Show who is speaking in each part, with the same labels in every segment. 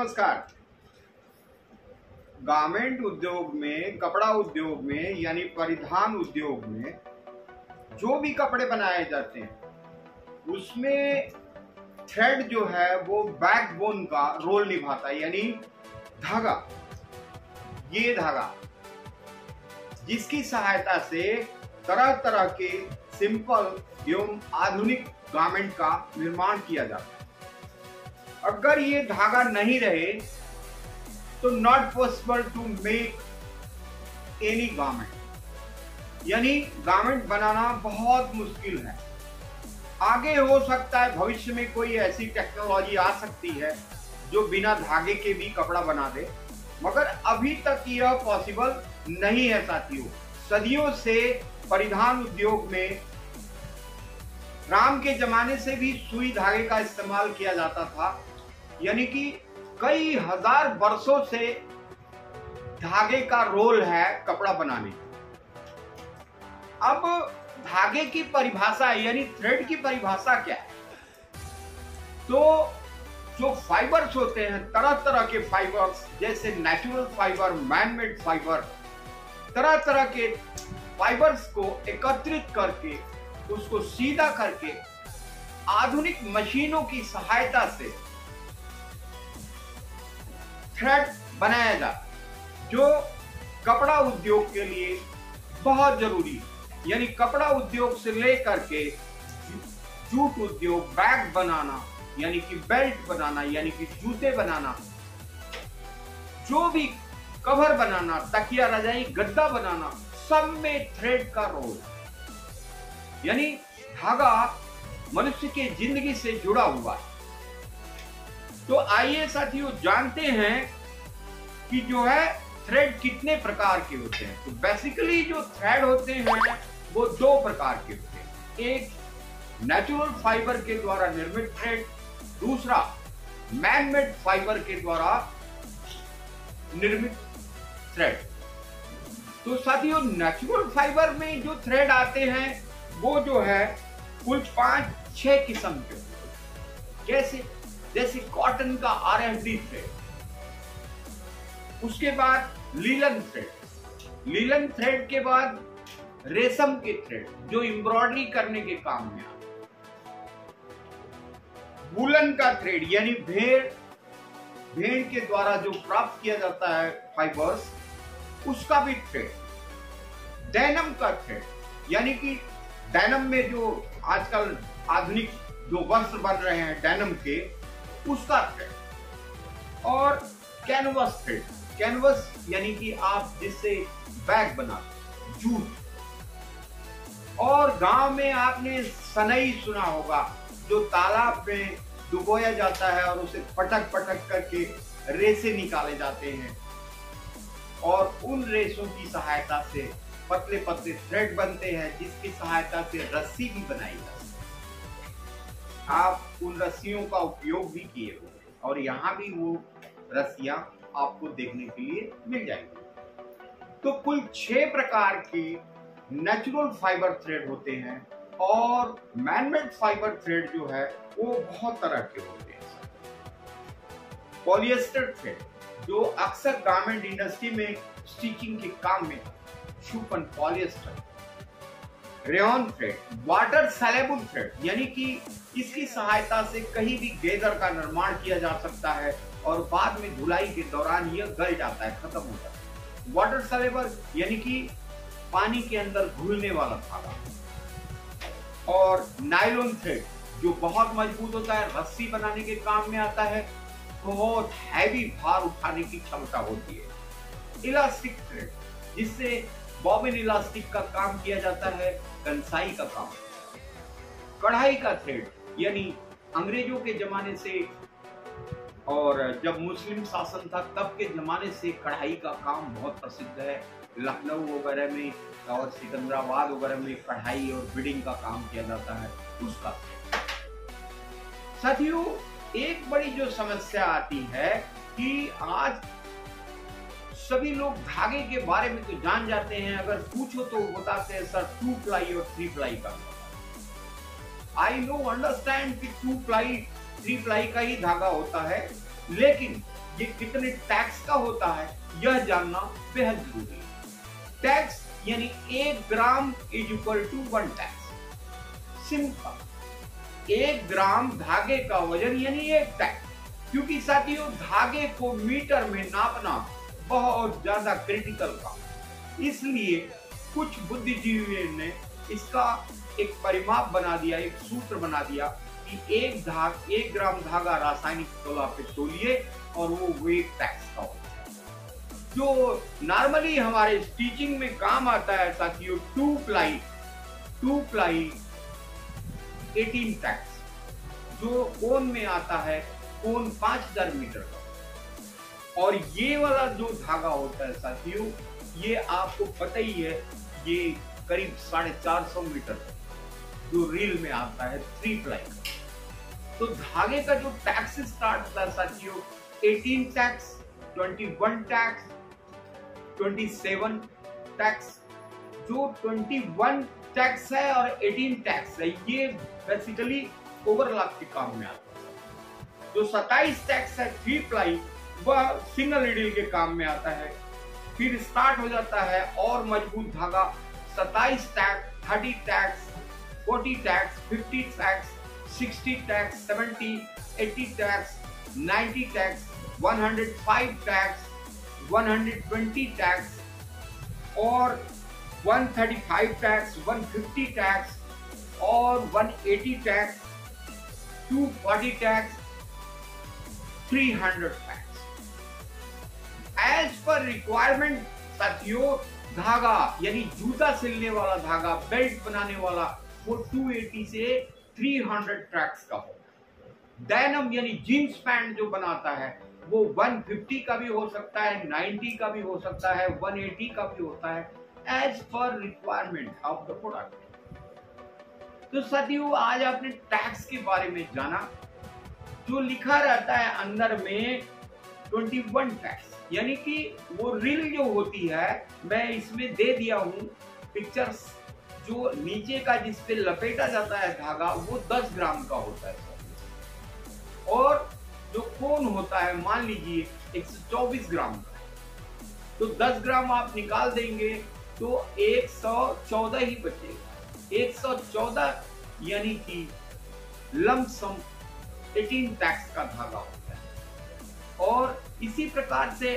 Speaker 1: नमस्कार। गारमेंट उद्योग में, कपड़ा उद्योग में, यानी परिधान उद्योग में, जो भी कपड़े बनाए जाते हैं, उसमें थ्रेड जो है, वो बैकबोन का रोल निभाता है, यानी धागा। ये धागा, जिसकी सहायता से तरह तरह के सिंपल एवं आधुनिक गारमेंट का निर्माण किया जाता है। अगर ये धागा नहीं रहे तो not possible to make any garment यानी गारमेंट बनाना बहुत मुश्किल है। आगे हो सकता है, भविष्य में कोई ऐसी टेक्नोलॉजी आ सकती है, जो बिना धागे के भी कपड़ा बना दे। मगर अभी तक यह पॉसिबल नहीं है साथियों। सदियों से परिधान उद्योग में राम के जमाने से भी सुई धागे का इस्तेमाल किया जाता था। यानी कि कई हज़ार वर्षों से धागे का रोल है कपड़ा बनाने। अब धागे की परिभाषा, यानी थ्रेड की परिभाषा क्या है? तो जो फाइबर्स होते हैं तरह तरह के फाइबर्स जैसे नेचुरल फाइबर मैनमेड फाइबर तरह तरह के फाइबर्स को एकत्रित करके, उसको सीधा करके आधुनिक मशीनों की सहायता से थ्रेड बनाया जाता जो कपड़ा उद्योग के लिए बहुत ज़रूरी है। यानी कपड़ा उद्योग से लेकर के जूट उद्योग, बैग बनाना, यानी कि बेल्ट बनाना, यानी कि जूते बनाना, जो भी कवर बनाना, तकिया रजाई, गद्दा बनाना, सब में थ्रेड का रोल यानी धागा मनुष्य के ज़िंदगी से जुड़ा हुआ है। तो आइए साथियों, जानते हैं कि जो है थ्रेड कितने प्रकार के होते हैं। तो बेसिकली जो थ्रेड होते हैं, वो दो प्रकार के होते हैं। एक नेचुरल फाइबर के द्वारा निर्मित थ्रेड दूसरा मैनमेड फाइबर के द्वारा निर्मित थ्रेड तो साथियों नेचुरल फाइबर में जो थ्रेड आते हैं, वो जो है कुल पाँच, छह किस्म के कैसे? जैसे कॉटन का आर एफ़ डी थ्रेड उसके बाद लीलन थ्रेड लीलन थ्रेड के बाद रेशम के थ्रेड जो एम्ब्रॉयडरी करने के काम में आते वुलन का थ्रेड यानी भेड़ भेड़ के द्वारा जो प्राप्त किया जाता है फाइबर्स उसका भी थ्रेड डैनम का थ्रेड यानी कि डैनम में जो आजकल आधुनिक जो वस्त्र बन रहे हैं डैनम के उसका थ्रेड और कैनवस थ्रेड कैनवस यानी कि आप जिससे बैग बना जूट। और गाँव में आपने सनई सुना होगा, जो तालाब में डुबोया जाता है और उसे पटक पटक करके रेसे निकाले जाते हैं। और उन रेसों की सहायता से पतले पतले थ्रेड बनते हैं, जिसकी सहायता से रस्सी भी बनाई जाती है। आप उन रस्सियों का उपयोग भी किए होंगे। और यहाँ भी वो रस्सियाँ आपको देखने के लिए मिल जाएँगी। तो कुल छह प्रकार के नेचुरल फाइबर थ्रेड होते हैं और मैनमेड फाइबर थ्रेड जो है, वो बहुत तरह के होते हैं। पॉलिएस्टर थ्रेड जो अक्सर गारमेंट इंडस्ट्री में स्टिचिंग के काम में छुपन पॉलिएस्टर रेन थ्रेड वाटर सेलेबल थ्रेड यानी कि इसकी सहायता से कहीं भी गेदर का निर्माण किया जा सकता है और बाद में धुलाई के दौरान यह गल जाता है, खत्म हो जाता है। वाटर सेलेबल यानी कि पानी के अंदर घुलने वाला धागा और नाइलोन थ्रेड जो बहुत मज़बूत होता है, रस्सी बनाने के काम में आता है, बहुत हैवी भार उठाने की क्षमता होती है। इलास्टिक थ्रेड जिससे बॉबिन इलास्टिक का काम किया जाता है कंसाई का काम। कढ़ाई का थ्रेड यानी अंग्रेज़ों के जमाने से और जब मुस्लिम शासन था, तब के जमाने से कढ़ाई का काम बहुत प्रसिद्ध है। लखनऊ वगैरह में और सिकंदराबाद वगैरह में कढ़ाई और बिडिंग का काम किया जाता है उसका। साथियों, एक बड़ी जो समस्या आती है कि आज सभी लोग धागे के बारे में तो जान जाते हैं, अगर पूछो तो बताते हैं, सर टू प्लाई और थ्री प्लाई का। आई नो अंडरस्टैंड कि टू प्लाई थ्री प्लाई का ही धागा होता है, लेकिन ये कितने टैक्स का होता है, यह जानना बेहद ज़रूरी टैक्स यानी एक gram is equal to one tex simple एक ग्राम धागे का वज़न यानी एक टैक्स क्योंकि साथियों, धागे को मीटर में नापना बहुत ज़्यादा क्रिटिकल काम इसलिए कुछ बुद्धिजीवियों ने इसका एक परिमाप बना दिया, एक सूत्र बना दिया कि एक धाग, एक ग्राम धागा रासायनिक तौला पे तोलिए और वो एक टैक्स का है। जो नॉर्मली हमारे स्टिचिंग में काम आता है साथियों two ply two ply 18 tex जो कोन में आता है, कोन 5000 मीटर का। और ये वाला जो धागा होता है साथियों, ये आपको पता ही है, ये करीब साढ़े चार सौ मीटर जो रील में आता है थ्री प्लाई तो धागे का जो टैक्स स्टार्ट होता है साथियों 18 टैक्स 21 टैक्स 27 टैक्स जो 21 टैक्स है और 18 टैक्स है, ये बेसिकली ओवरलैप के काम में आता है। जो 27 टैक्स है थ्री प्लाई वह सिंगल रीडिल के काम में आता है। फिर स्टार्ट हो जाता है और मज़बूत धागा 27 tex 30 tex 40 tex 50 tex 60 tex 70 80 tex 90 tex 105 tex 120 tex और 135 टैक्स 150 टैक्स और 180 tex 240 tex 300 tex as per requirement साथियों, धागा, यानी जूता सिलने वाला धागा बेल्ट बनाने वाला वो 280 से 300 ट्रैक्स का होगा। डेनम यानी जींस पैंट जो बनाता है, वो 150 का भी हो सकता है 90 का भी हो सकता है 180 का भी होता है as per requirement of the product तो साथियों, आज आपने टैक्स के बारे में जाना। जो लिखा रहता है अंदर में 21 टैक्स यानी कि वो रील जो होती है, मैं इसमें दे दिया हूँ पिक्चर्स जो नीचे का जिस पे लपेटा जाता है धागा, वो 10 ग्राम का होता है और जो कोन होता है, मान लीजिए 124 ग्राम का तो 10 ग्राम आप निकाल देंगे तो 114 ही बचेगा। 114 यानी कि लमसम 18 टैक्स का धागा होता है। और इसी प्रकार से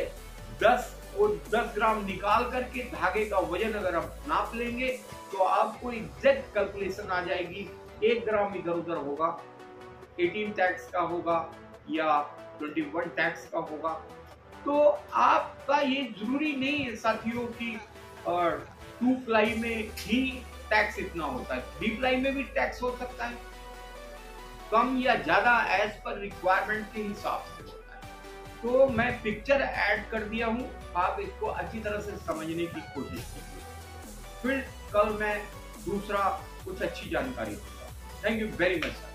Speaker 1: 10 और 10 ग्राम निकाल करके धागे का वज़न अगर आप नाप लेंगे तो आपको एग्जैक्ट कैलकुलेशन आ जाएगी, एक ग्राम इधर उधर होगा 18 टैक्स का होगा या 21 टैक्स का होगा। तो आपका ये ज़रूरी नहीं है साथियों की टू प्लाई में ही टैक्स इतना होता है। थ्री प्लाई में भी टैक्स हो सकता है। कम या ज़्यादा एज पर रिक्वायरमेंट के हिसाब से। तो मैं पिक्चर ऐड कर दिया हूँ। आप इसको अच्छी तरह से समझने की कोशिश कीजिए। फिर कल मैं दूसरा कुछ अच्छी जानकारी दूँगा। Thank you very much sir